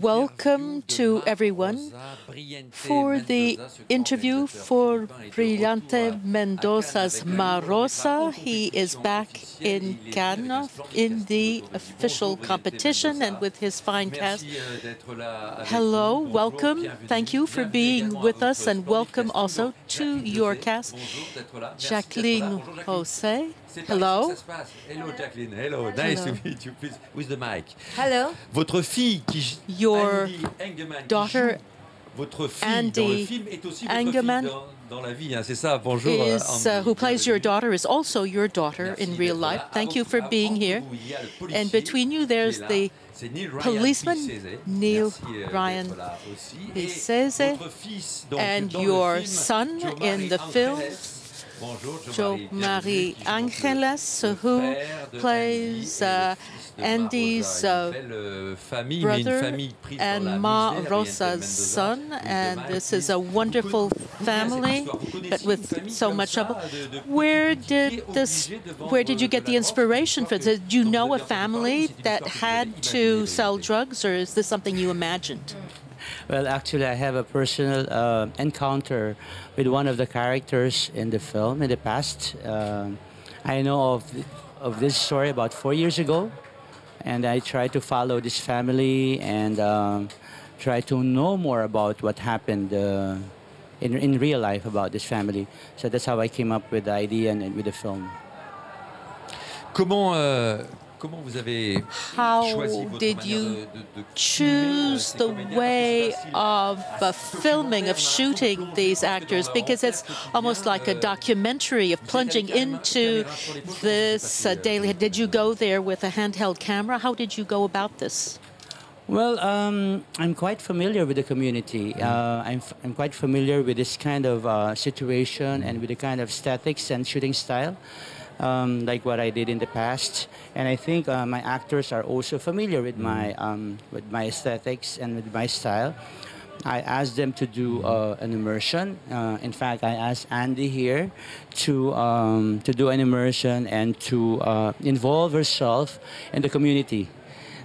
Welcome to everyone for the interview for Brillante Mendoza's Ma'Rosa. He is back in Cannes in the official competition and with his fine cast. Hello, welcome. Thank you for being with us and welcome also to your cast. Jacqueline Jose. Hello. Hello, Jacqueline. Hello. Nice Hello. to meet you. Please, with the mic. Hello. Votre fille qui Your Andi daughter votre fille Andi dans le film est aussi votre fille dans, dans la vie, hein, c'est ça. Bonjour. euh, is uh, who plays your daughter is also your daughter Merci in real life. Thank you for being here. vous, il y a le policier And between you, there's the Neil policeman, P. Sese. Neil Merci, euh, Ryan P. Sese, donc, and your film, son in the film, Jomari. Marie Bienvenue, qui joue le- Angeles, who plays uh, Andi's uh, Une belle, famille, mais une brother famille prise dans la and Ma Rosa's son, and this is a wonderful Vous connaissez cette family, histoire. Vous connaissez but with so much trouble. Where petits qui est did this? obligé de vendre Where did you get the inspiration for this? Do you know a avez entendu parler, family that histoire que vous avez had to sell drugs, or is this something you imagined? Well, actually, I have a personal uh, encounter with one of the characters in the film in the past. Um I know of, of this story about four years ago, and I tried to follow this family and um, try to know more about what happened uh, in, in real life about this family. So that's how I came up with the idea and, and with the film. Comment, euh, comment vous avez How choisi votre did you de- de- de choose the way Parce que c'est pas of uh, filming, of shooting these actors, because it's almost like a documentary of plunging into this uh, daily. Did you go there with a handheld camera? How did you go about this? Well, um, I'm quite familiar with the community. Uh, I'm, f- I'm quite familiar with this kind of uh, situation and with the kind of aesthetics and shooting style, um, like what I did in the past. And I think uh, my actors are also familiar with my um, with my aesthetics and with my style. I asked them to do uh, an immersion. Uh, in fact, I asked Andi here to um, to do an immersion and to uh, involve herself in the community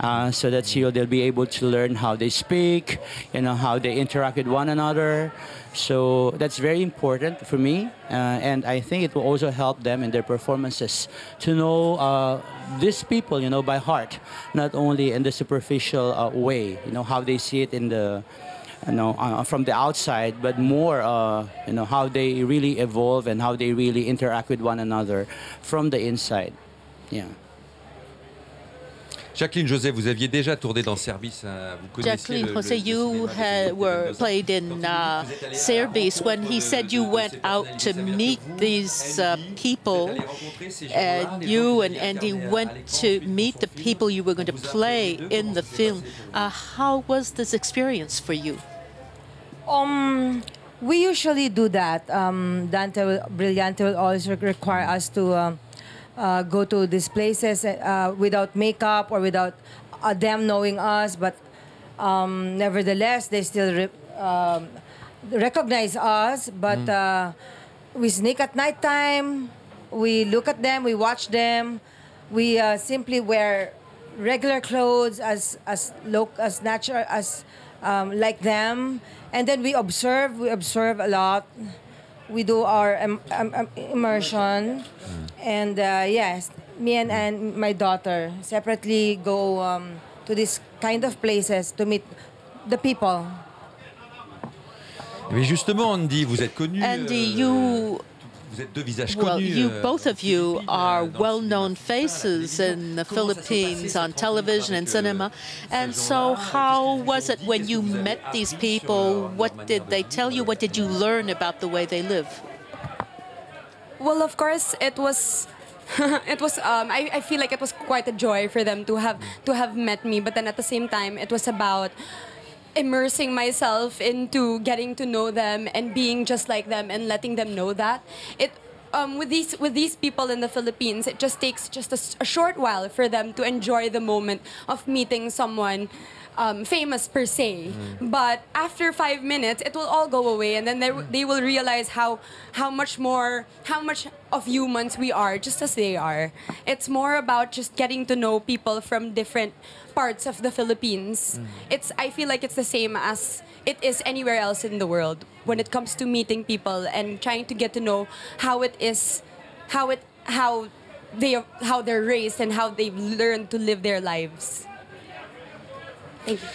uh, so that she, they'll be able to learn how they speak, you know, how they interact with one another. So that's very important for me, uh, and I think it will also help them in their performances to know uh, these people, you know, by heart, not only in the superficial uh, way, you know, how they see it in the, you know, uh, from the outside, but more, uh, you know, how they really evolve and how they really interact with one another from the inside. Yeah. Jacqueline José, vous aviez déjà tourné dans Serbis. hein, vous Jacqueline le- Jose, le- le you cinéma had, Felipe were played in Quand vous dites uh, que vous êtes allé à la Serbis when he said you went out to ça veut dire meet these uh, Andi, vous êtes people allé rencontrer ces gens-là, and you and Andi incarnez à- à went to meet the people you were going to On vous a play in the film. passé pour vous Uh, how was this experience for you? Um, we usually do that. Um, Dante will, Brillante will always re- require us to um, uh, go to these places uh, without makeup or without uh, them knowing us, but um, nevertheless, they still re- um, recognize us. But uh, we sneak at nighttime. We look at them. We watch them. We uh, simply wear regular clothes as as loc as natural as um, like them, and then we observe. We observe a lot. We do our um, um, um, immersion, and uh, yes, me and, and my daughter separately go um, to these kind of places to meet the people. Mais justement, Andi, vous êtes connu. Andi, euh, you vous êtes deux visages Well, connus. you, euh, both of you are euh, dans le well-known cinéma, à la faces in the Comment ça s'est passé, Philippines on television and cinema. euh, And so, how was it when you que vous avez met these people? What did they tell you? What did you learn about the way they live? Well, of course, it was. it was. Um, I, I feel like it was quite a joy for them to have to have met me. But then at the same time, it was about immersing myself into getting to know them and being just like them and letting them know that it. Um, with these with these people in the Philippines, it just takes just a short while for them to enjoy the moment of meeting someone um, famous per se. But after five minutes, it will all go away, and then they, they will realize how how much more how much of humans we are, just as they are. It's more about just getting to know people from different parts of the Philippines. It's I feel like it's the same as it is anywhere else in the world when it comes to meeting people and trying to get to know how it is, how it how they how they're raised and how they've learned to live their lives. Thank you.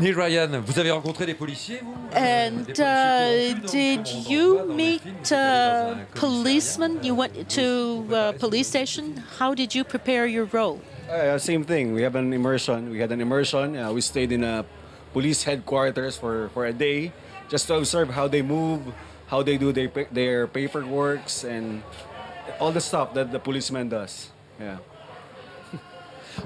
Neil Ryan, vous avez rencontré des policiers, vous Euh, And des policiers uh, did comme on en you voit dans meet films, vous allez dans un uh, policemen? You went to a police station. How did you prepare your role? Uh, same thing. We have an immersion. We had an immersion. Uh, we stayed in a police headquarters for, for a day just to observe how they move, how they do their, their paperworks, and all the stuff that the policeman does. Yeah.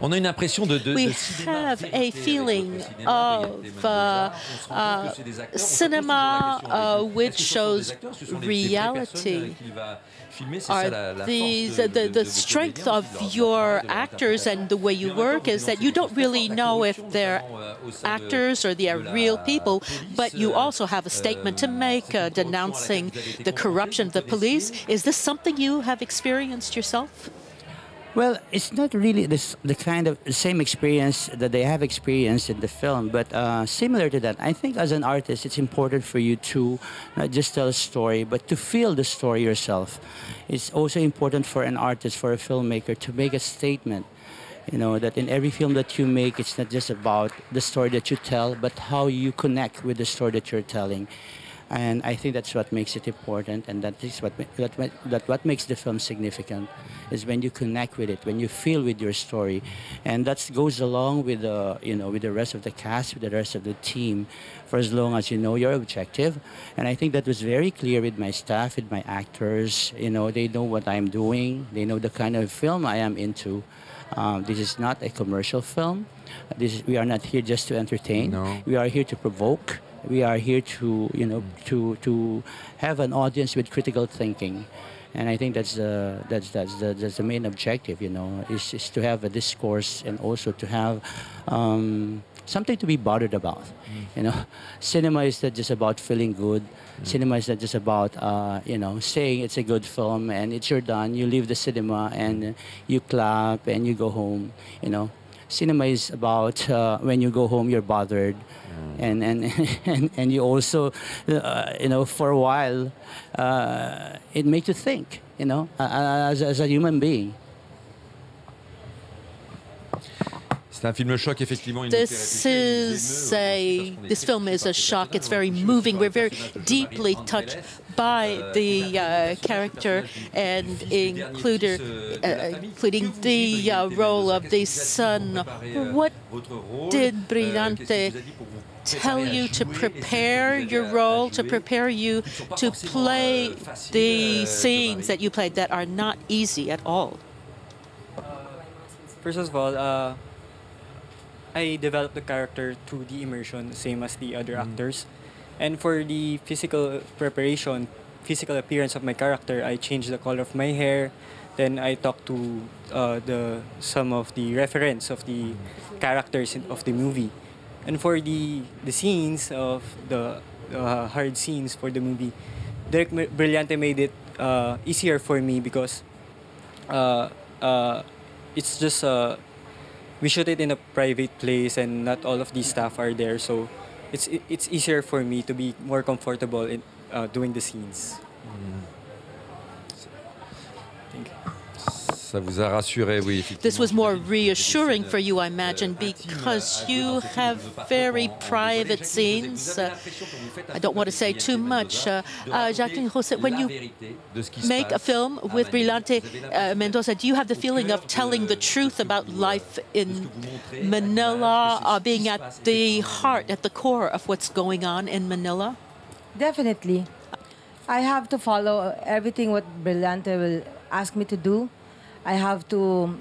On a une impression de, de, We de cinéma have a feeling of uh, Mendoza. On se rend compte que c'est des acteurs. On se pose cinema toujours la question uh, which est-ce que ce sont des shows acteurs, ce sont des- des vraies personnes, reality. euh, qu'il va filmer C'est Are ça la- la force these the, the strength of de leur- de your leur- de leur actors and the way you Mais en même temps, work is that you don't really know if they're euh, au sein de- actors or they are real people, but you euh, also have a statement to make uh, corruption à laquelle denouncing vous avez été the corruption of the police. Is this something you have experienced yourself? Well, it's not really this, the kind of same experience that they have experienced in the film, but uh, similar to that. I think as an artist, it's important for you to not just tell a story, but to feel the story yourself. It's also important for an artist, for a filmmaker, to make a statement. You know, that in every film that you make, it's not just about the story that you tell, but how you connect with the story that you're telling. And I think that's what makes it important, and that is what that, that what makes the film significant is when you connect with it, when you feel with your story, and that goes along with the you know with the rest of the cast, with the rest of the team, for as long as you know your objective. And I think that was very clear with my staff, with my actors. You know, they know what I'm doing, they know the kind of film I am into. Um, this is not a commercial film. This is, we are not here just to entertain. No. We are here to provoke. We are here to, you know, to to have an audience with critical thinking, and I think that's the that's that's the that's the main objective. You know, is is to have a discourse and also to have um, something to be bothered about. You know, cinema is not just about feeling good. Cinema is not just about uh, you know saying it's a good film and it's you're done. You leave the cinema and you clap and you go home. You know, cinema is about uh, when you go home you're bothered and, and, and and you also uh, you know for a while uh, it makes you think you know uh, as, as a human being un film choc, effectivement. il nous fait This réfléchir, il nous is a parce qu'on est this film is a shock. It's very On est touché moving. We're very deeply touched by Euh, the qui est un uh, character and fils included, fils, euh, de uh, including the uh, role of the qu'il vous a dit son. pour préparer, euh, What did Brillante qu'il vous a dit pour vous tell you to jouer les scènes que prepare your role, to prepare you qui ne sont pas to play the scenes that you played that are not easy at all? First of all, uh, I developed the character through the immersion, same as the other actors. And for the physical preparation, physical appearance of my character, I changed the color of my hair. Then I talked to uh, the some of the reference of the characters in, of the movie. And for the the scenes of the uh, hard scenes for the movie, Direk Brillante made it uh, easier for me because uh, uh, it's just uh, we shoot it in a private place and not all of the staff are there. So it's it's easier for me to be more comfortable in uh, doing the scenes. Thank you. Ça vous a rassuré, oui. This was more J'imagine que vous avez des reassuring for you, I imagine, because you dans ce film. have Je veux pas trop very en- en private scenes. Rosset, vous avez l'impression quand vous faites un I don't want to say too much. Uh, uh, Jacqueline Rosset, when you vérité de ce qui se make a film with Manille. Brillante Vous uh, Mendoza, do you have the feeling of telling the truth de ce que about life in que vous montrez à Manila, l'image, uh, being ce qui se at the heart, at the core of what's going on in Manila? Definitely. I have to follow everything what Brillante will ask me to do. I have to,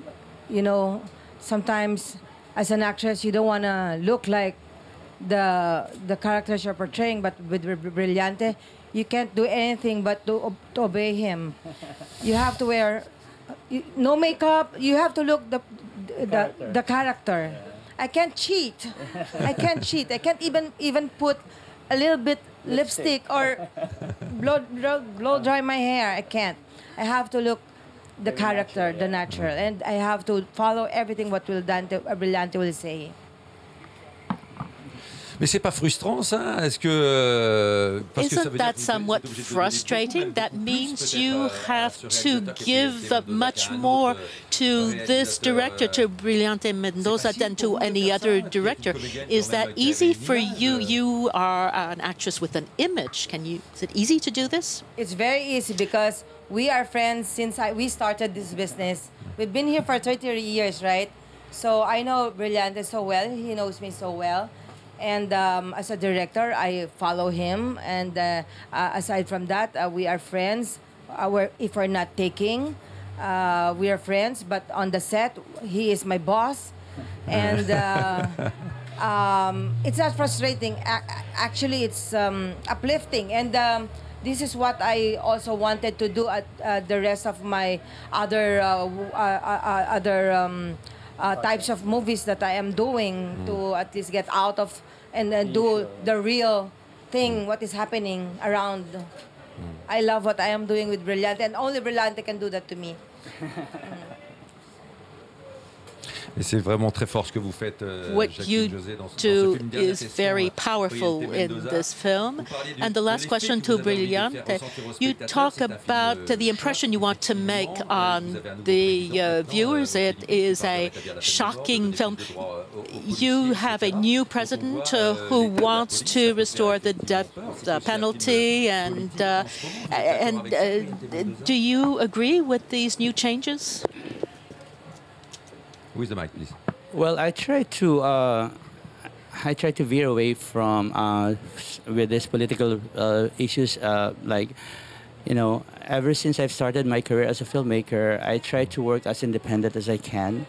you know, sometimes as an actress, you don't want to look like the the characters you're portraying, but with Br- Brillante, you can't do anything but to, ob- to obey him. You have to wear you, no makeup. You have to look the the, the, the character. I can't cheat. I can't cheat. I can't even even put a little bit lipstick or blow, blow, blow dry my hair. I can't. I have to look the character, the natural, and I have to follow everything what will Dante uh, Brillante will say. Mais c'est pas frustrant ça Est-ce que euh, parce que ça Isn't veut dire that que vous somewhat obligé de donner frustrating? That means you have to réalisateur qui avait give up much more euh, to euh, this director, to euh, Brillante Mendoza, than to any other ça, qui est une director. Is that même qui avait easy for you? euh, You are an actress with an image. Can you? Is it easy to do this? It's very easy because we are friends since I, we started this business. We've been here for 30 years, right? So I know Brillante so well. He knows me so well. And um, as a director, I follow him. And uh, uh, aside from that, uh, we are friends. Our, if we're not taking, uh, we are friends. But on the set, he is my boss. And uh, um, it's not frustrating. A- actually, it's um, uplifting. And um, this is what I also wanted to do at uh, the rest of my other uh, uh, uh, uh, other um, uh, types of movies that I am doing to at least get out of and uh, do the real thing, what is happening around. I love what I am doing with Brillante, and only Brillante can do that to me. Et c'est vraiment très fort ce que vous faites, euh, What you José, dans, ce- dans ce do. Is very euh, powerful in this film. Vous parliez du- And the last question que to vous avez envie de faire Brillante, ressentir aux you talk C'est un film, about euh, the impression you want to make on vous avez un nouveau the uh, viewers. It is a de rétablir la peine de mort, shocking film. donner des droits, aux- aux You have a new president uh, who l'état de la wants to restore the death peur. C'est the aussi un film penalty, and uh, en ce moment. Vous êtes d'accord and uh, do you agree with these new changes? With the mic, please. Well, I try to uh, I try to veer away from uh, with these political uh, issues. Uh, like, you know, ever since I've started my career as a filmmaker, I try to work as independent as I can.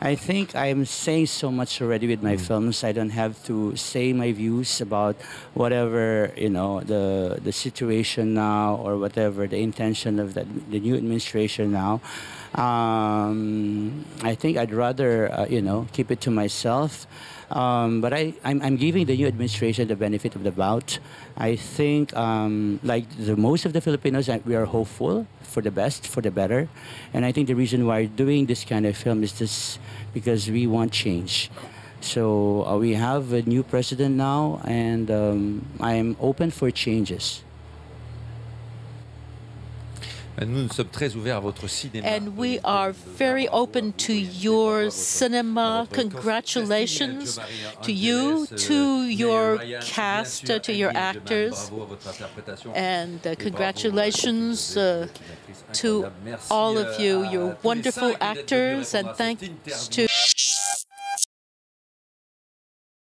I think I'm saying so much already with my films. I don't have to say my views about whatever you know the the situation now or whatever the intention of the, the new administration now. Um, I think I'd rather uh, you know keep it to myself. Um, but I, I'm, I'm giving the new administration the benefit of the doubt. I think, um, like the most of the Filipinos, I- we are hopeful for the best, for the better. And I think the reason why we're doing this kind of film is this because we want change. So uh, we have a new president now, and um, I'm open for changes. Nous, nous sommes très ouverts à votre cinéma. And we are very open to your cinema. Congratulations to you, to your cast, to your actors, and uh, congratulations uh, to all of you. You're wonderful actors, and thanks to